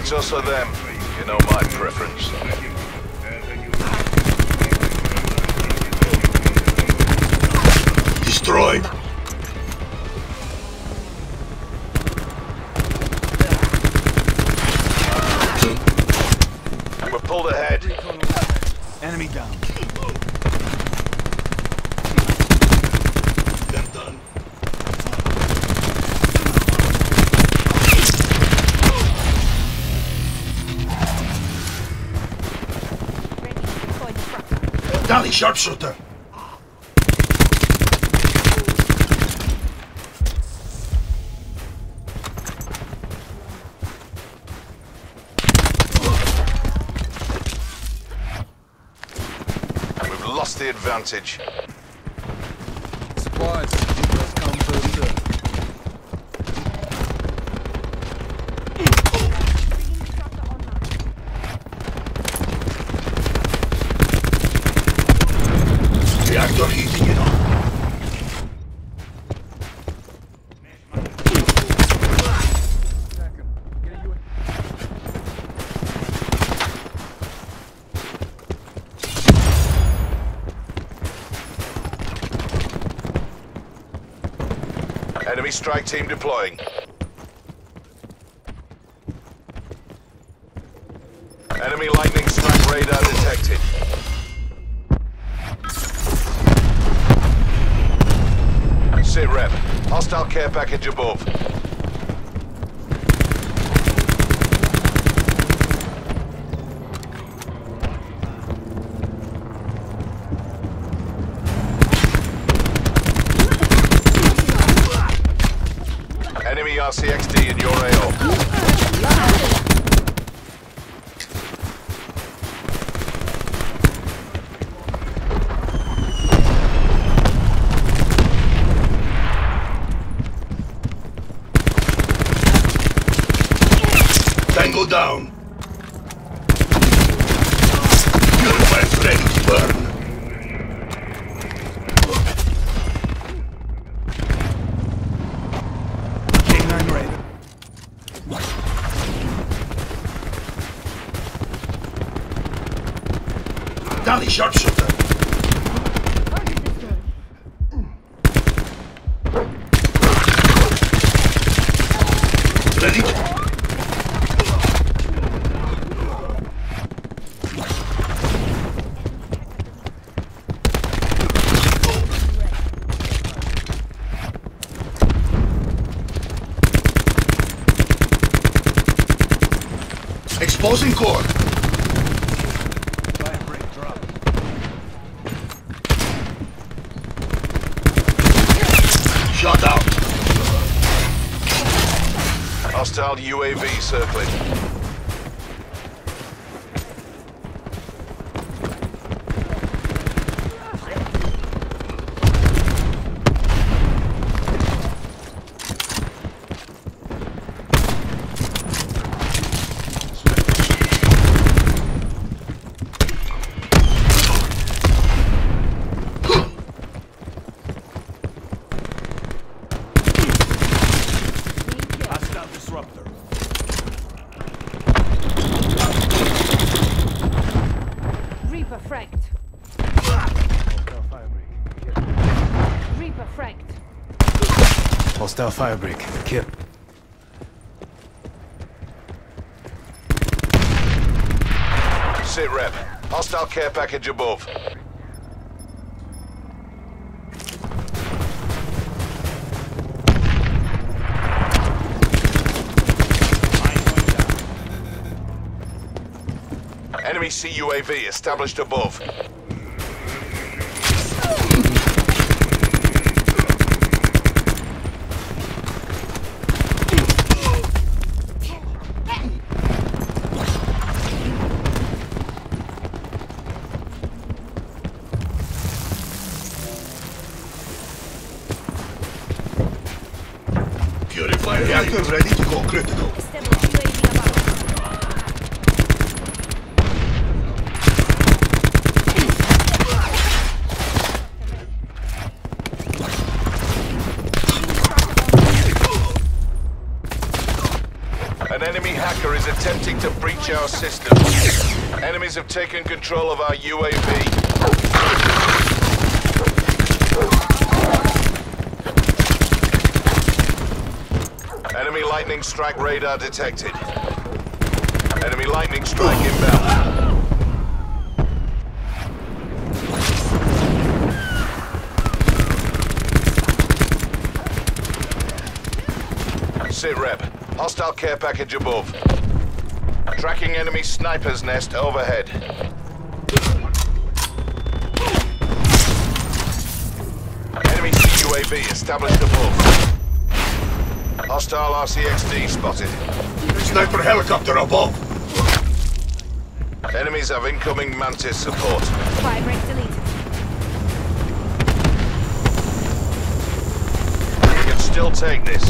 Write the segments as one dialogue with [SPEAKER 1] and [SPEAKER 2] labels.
[SPEAKER 1] It's us or them. You know my preference.
[SPEAKER 2] Destroyed.
[SPEAKER 1] We're pulled ahead.
[SPEAKER 3] Enemy down.
[SPEAKER 4] The
[SPEAKER 2] sharpshooter.
[SPEAKER 1] We've lost the advantage. Enemy strike team deploying. Enemy lightning strike radar detected. Sit rep. Hostile care package above. Enemy RCXD in your AO.
[SPEAKER 2] Tango down. Sharpshooter. Ready. Exposing core. Shot out.
[SPEAKER 1] Hostile UAV circling.
[SPEAKER 3] Kill. Hostile Firebreak. Kill.
[SPEAKER 1] Sit rep. Hostile care package above. Enemy CUAV established above.
[SPEAKER 2] Reactor ready to go critical.
[SPEAKER 1] An enemy hacker is attempting to breach our system. Enemies have taken control of our UAV. Enemy lightning strike radar detected. Enemy lightning strike inbound. Sit rep. Hostile care package above. Tracking enemy sniper's nest overhead. Enemy CUAV established above. Hostile RCXD spotted.
[SPEAKER 2] Sniper helicopter above.
[SPEAKER 1] Enemies have incoming Mantis support.
[SPEAKER 4] Firebreak deleted.
[SPEAKER 1] We can still take this.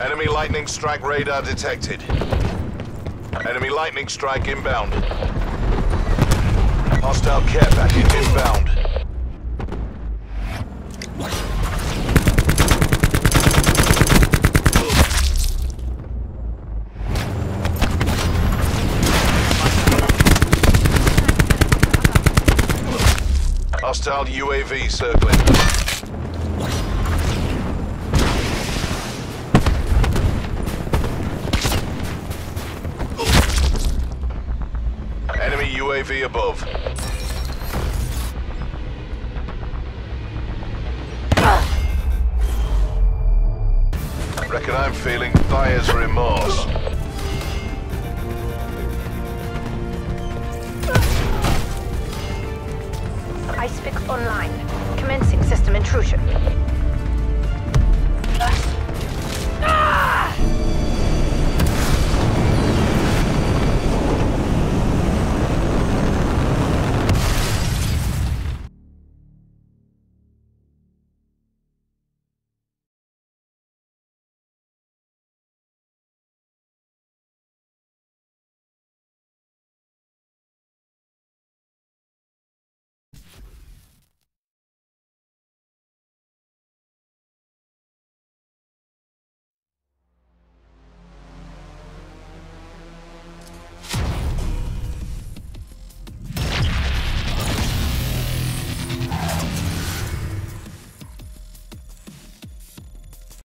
[SPEAKER 1] Enemy lightning strike radar detected. Enemy lightning strike inbound. Hostile care package inbound. Hostile UAV circling. Enemy UAV above. Reckon I'm feeling buyer's remorse.
[SPEAKER 5] Online. Commencing system intrusion.